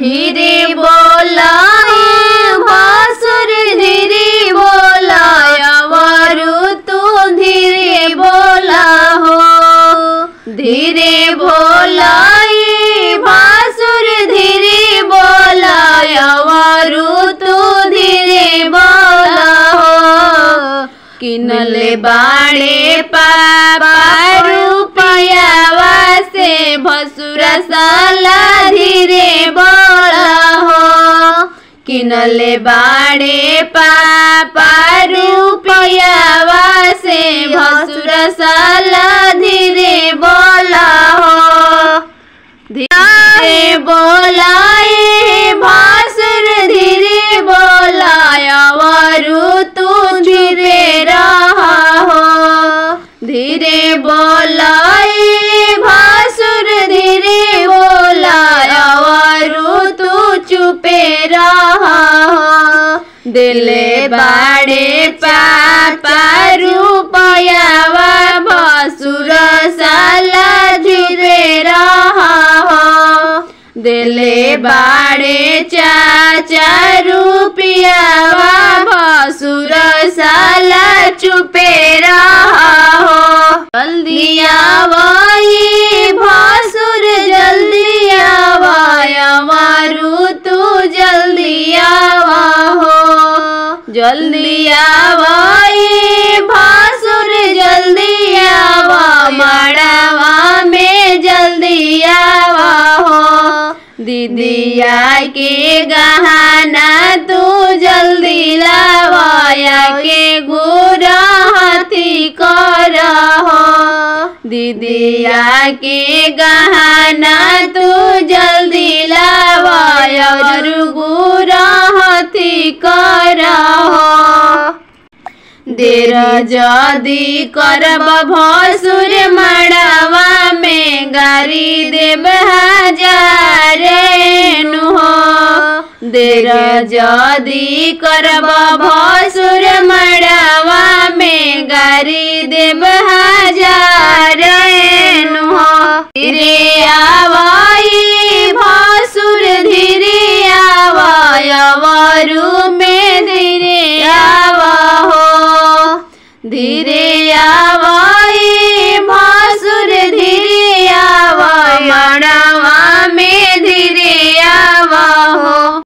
धीरे बोलाए भासुर धीरे बोलाया, वरु तू धीरे बोला हो। धीरे बोलाए भासुर धीरे बोलाया, वरु तू धीरे बोला हो। किनले बाड़े पापा रुपयावा से भसुर साला धीरे बोला हो किनले बाड़े पापा रुपयावा से भसुर दिले बाड़े पापा रुपयावा भसुर साला धीरे रहा दिले बाड़े चाचा रुपयावा भसुर साला चुपे रहा हो। जल्दी जल्दी आवाई भासुर, जल्दी आवा, मड़ावा में जल्दी आवा हो। दीदिया के गहना तू जल्दी लावाया के गुरा हाथी कर हो। दीदिया के गहना तू जल्दी लावाया देर जदि करब भसुर मड़वा में गारी देव हजारे हो देर जदि करब भसुर मड़वा धीरे